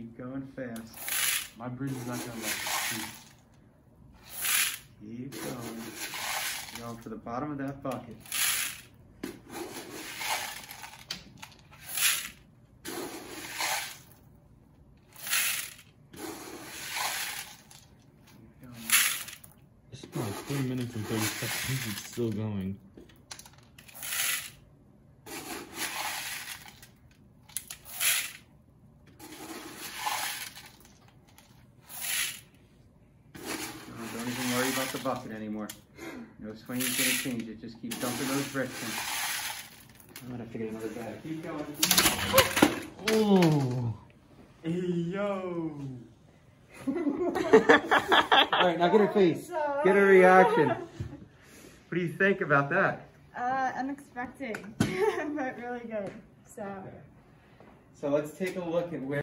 Keep going fast. My bridge is not gonna let me. Keep going. Going for the bottom of that bucket. Keep. It's been like three minutes and 30 seconds. It's still going. No, don't even worry about the bucket anymore. No swing's gonna change it. Just keep dumping those bricks in. I'm gonna figure another bag. Keep going. Oh. Hey, yo. All right, now get her face. Get a reaction. What do you think about that? Uh, unexpected, but really good. So. So let's take a look at where